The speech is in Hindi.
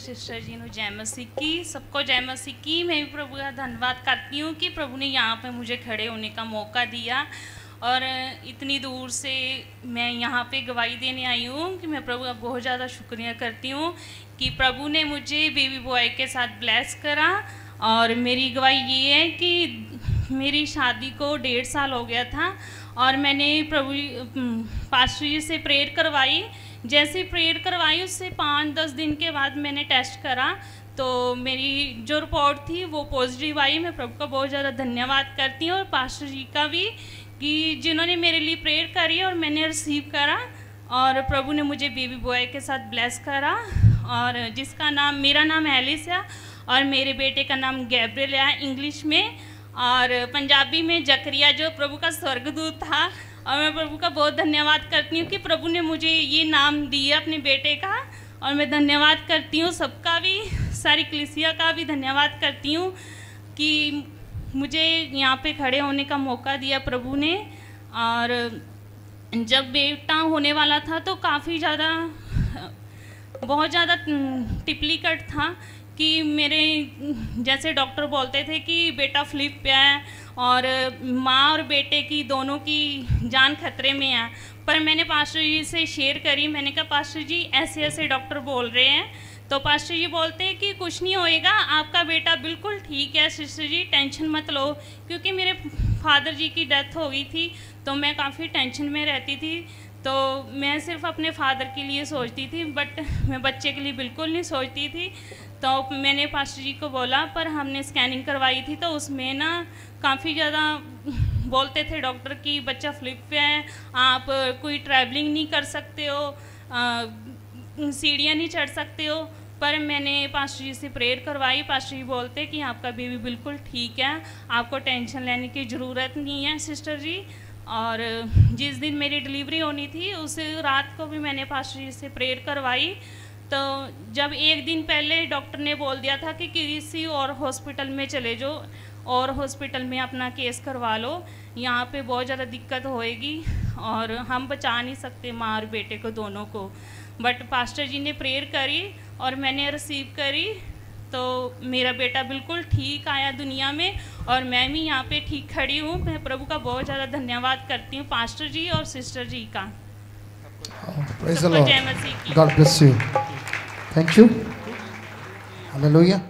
सिस्टर जी ने जय मसीह की। सबको जय मसीह की। मैं भी प्रभु का धन्यवाद करती हूँ कि प्रभु ने यहाँ पे मुझे खड़े होने का मौका दिया। और इतनी दूर से मैं यहाँ पे गवाही देने आई हूँ कि मैं प्रभु का बहुत ज़्यादा शुक्रिया करती हूँ कि प्रभु ने मुझे बेबी बॉय के साथ ब्लेस करा। और मेरी गवाही ये है कि मेरी शादी को डेढ़ साल हो गया था और मैंने प्रभु पास्टर जी से प्रेयर करवाई जैसे प्रेयर करवाई, उससे पाँच दस दिन के बाद मैंने टेस्ट करा। तो मेरी जो रिपोर्ट थी वो पॉजिटिव आई। मैं प्रभु का बहुत ज़्यादा धन्यवाद करती हूँ और पास्टर जी का भी कि जिन्होंने मेरे लिए प्रेयर करी और मैंने रिसीव करा और प्रभु ने मुझे बेबी बॉय के साथ ब्लेस करा। और जिसका नाम, मेरा नाम एलिस है और मेरे बेटे का नाम गैब्रियल है इंग्लिश में। और पंजाबी में जकरिया, जो प्रभु का स्वर्गदूत था। और मैं प्रभु का बहुत धन्यवाद करती हूँ कि प्रभु ने मुझे ये नाम दिया अपने बेटे का। और मैं धन्यवाद करती हूँ सबका भी, सारी कलिसिया का भी धन्यवाद करती हूँ कि मुझे यहाँ पे खड़े होने का मौका दिया प्रभु ने। और जब बेटा होने वाला था तो काफ़ी ज़्यादा, बहुत ज़्यादा टिपली कट था कि मेरे जैसे डॉक्टर बोलते थे कि बेटा फ्लिप पे है और माँ और बेटे की दोनों की जान खतरे में है। पर मैंने पास्टर जी से शेयर करी, मैंने कहा, पास्टर जी, ऐसे ऐसे डॉक्टर बोल रहे हैं। तो पास्टर जी बोलते हैं कि, कुछ नहीं होएगा, आपका बेटा बिल्कुल ठीक है, सिस्टर जी, टेंशन मत लो। क्योंकि मेरे फादर जी की डेथ हो गई थी तो मैं काफ़ी टेंशन में रहती थी। तो मैं सिर्फ़ अपने फादर के लिए सोचती थी बट मैं बच्चे के लिए बिल्कुल नहीं सोचती थी। तो मैंने पास्टर जी को बोला, पर हमने स्कैनिंग करवाई थी तो उसमें ना काफ़ी ज़्यादा बोलते थे डॉक्टर कि बच्चा फ्लिप पे है, आप कोई ट्रैवलिंग नहीं कर सकते हो सीढ़ियाँ नहीं चढ़ सकते हो। पर मैंने पास्टर जी से प्रेयर करवाई, पास्टर जी बोलते कि आपका बेबी बिल्कुल ठीक है, आपको टेंशन लेने की ज़रूरत नहीं है सिस्टर जी। और जिस दिन मेरी डिलीवरी होनी थी, उस रात को भी मैंने पास्टर जी से प्रेयर करवाई। तो जब एक दिन पहले डॉक्टर ने बोल दिया था कि किसी और हॉस्पिटल में चले जाओ और हॉस्पिटल में अपना केस करवा लो, यहाँ पे बहुत ज़्यादा दिक्कत होएगी और हम बचा नहीं सकते माँ और बेटे को, दोनों को। बट पास्टर जी ने प्रेयर करी और मैंने रिसीव करी तो मेरा बेटा बिल्कुल ठीक आया दुनिया में और मैं भी यहाँ पे ठीक खड़ी हूँ मैं प्रभु का बहुत ज़्यादा धन्यवाद करती हूँ पास्टर जी और सिस्टर जी का जय मसीह thank you hello you. Thank you. Hallelujah.